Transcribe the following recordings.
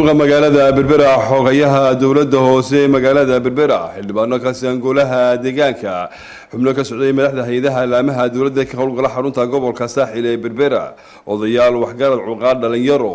duqa magaalada berbera xogayaha dowladda hoose ee magaalada berbera xildhibaano ka siangolaha deegaanka. Xubno ka socday madaxda hay'adaha laamaha dowladda ka howlgala xarunta gobolka saaxil ee berbera. Odayaal waxgarad cuqaad dhalinyaro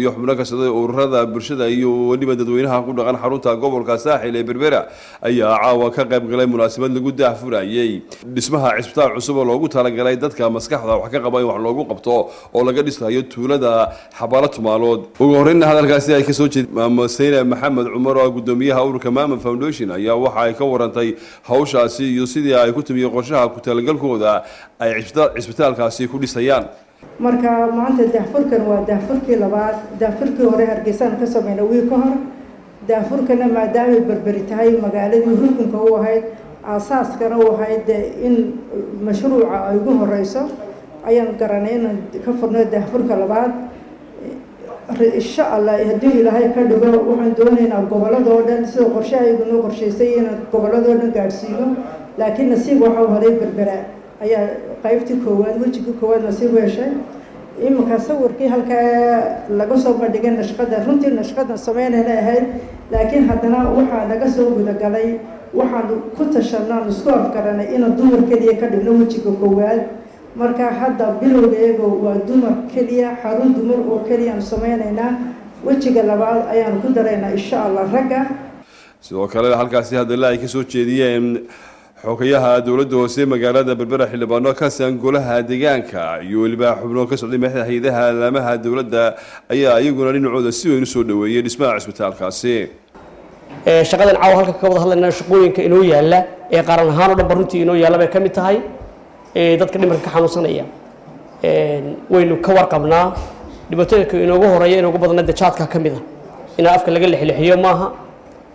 iyo xubno ka socday ururada bulshada iyo weliba dadweynaha ku dhaqan xarunta gobolka saaxil ee berbera ayaa caawa ka qayb galay munaasabad lagu daahfurayay. Dhismaha cisbitaal cusub oo loogu talagalay dadka maskaxda wax ka qaba in wax loogu qabto oo laga dhisayo tuulada xabaalo tumaalood. Ugu horreynna hadalkaasi ay ka soo jeed maamo maxamed cumar oo gudoomiyaha ururka maamon foundation ayaa waxa ay ka warantay hawshaasi iyo sidii ay ku timiye qorshaha ku talagalkooda ay cisbitaalkaasi ku dhisayaan. Marka maanta daahfurkan waa daahfurkii labaad. Daahfurkii hore hargeysaan ka sameynay wiil ka hor. Daahfurkana maadaamay berberi tahay magaaladii rukunka u ahayd aasaaskana u ahayd in mashruuca ay ugu horeyso ayaan garanay inaan ka furno daahfurka labaad insha allah haddii ilaahay ka dhigo waxaan doonaynaa gobolladoo dhan sida qorshahaygu noo qorshaysay inaan gobolladoo dhan gaadhsiino. Laakiin nasiib waxaa horay berbera ayaa qaybtii koowaad wejigii koowaad nasiib heshay iminka sawirkii halkaa laga soo bandhigay nashqada runtii nashqadan sameynayna ahayd laakiin haddana waxaa naga soo gudagalay waxaan ku tashanaan isku afgaranay inaan dumar keliya ka dhigno wejiga koowaad marka hadda bilowgeego waa dumar keliya xarun dumar oo keliyaan sameynaynaa wejiga labaad ayaan ku daraynaa insha allah ragga. Sidoo kale halkaasi hadalla ay ka soo jeediyeen xogayaha dowladda hoose magaalada berbera xildhibaano ka saangolaha deegaanka iyo weliba xubno ka socday madaxda hay'adaha laamaha dowladda ayaa iyaguna dhinacooda si weyn u soo dhaweeyey dhismaha cisbitaalkaasi. Shaqadan caawa halka ka wada hadlayna shaqooyinka inoo yaalla ee qaran ahaan oo dhanba runtii inoo yaalla bay ka mid tahay dadka dhimarka ka xanuunsanaya waynu ka warqabnaa. Dhibaatooyinka inoogu horreeya inoogu badana dajaadka ka mid a in afka laga lexlexiyo maaha.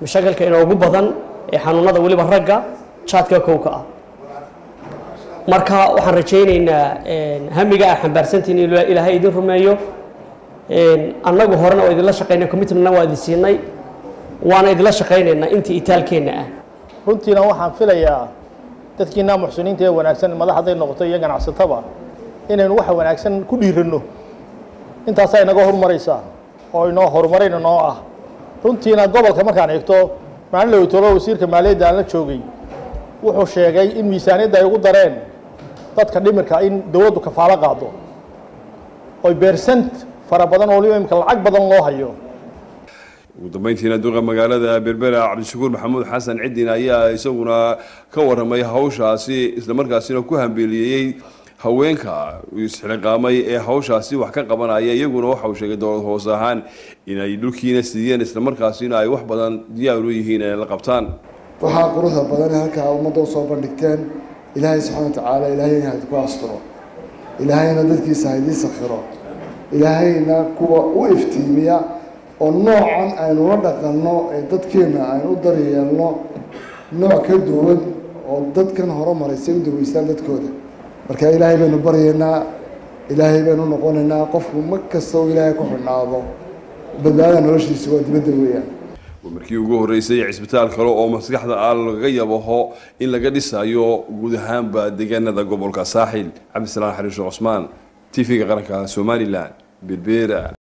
Mashaakilka inoogu badan ee xanuunada weliba ragga jaadka kowka ah. Marka waxaan rajaynaynaa hamiga ah xambaarsantiin in ilaahay idin rumeeyo. Annagu horena waa idinla shaqaynay commitmentna waa idin siinay. Waana idinla shaqaynaynaa intii itaalkeenna ah. Runtiina waxaan filayaa dadkiina muxsiniinta ee wanaagsan madax hadday noqoto iyo ganacsataba inaynu waxa wanaagsan ku dhiiranno intaasaa inaga horumaraysaa oo inoo horumarin inoo ah. Runtiina gobolka markaan eegto maalin laweytolo wasiirka maaliyadda aan la joogay wuxuu sheegay in miisaaniyadda ay ugu dareen dadka dhimirka in dowladdu kafaalo qaado oy beersant fara badan oo waliba imika lacag badan loo hayo ugu dambeyntiina duqa magaalada berbera cabdishakuur maxamuud xasan cidin ayaa isaguna ka waramay hawshaasi islamarkaasina ku hambeeliyeyey haweenka. Isxilqaamay ee hawshaasi wax ka qabanaya iyaguna waxa uu sheegay dowlad hoose ahaan inay dhulkiina siiyeen islamarkaasina ay wax badan diyaar u yihiin inay la qabtaan. Waxaa quruxda badan halkaa ummadda u soo bandhigteen ilaahay subxaana watacaala ilaahayna haidinku asturo. Ilaahayna dadkiisa haidii sakhiro. Ilaahayna kuwa u iftiimiya oo noocan aynu la dhaqanno ee dadkeenna aynu u daryeelno nooc ka duwan oo dadkan horumaray say u daweystaan dadkooda. Marka ilaahay baynu baryaynaa ilaahay baynu noqonaynaa qofku ma kasta oo ilaahay ku xidhnaado. Badbaada noloshiisa waa dibadda weeyaan. Markii ugu horreysay cisbitaal kale oo maskaxda ah laga yabaho in laga dhisayo guud ahaanba deegaanada gobolka saaxil. Cabdisalaan xariisho cosmaan t v-ga qaranka somalilan berbera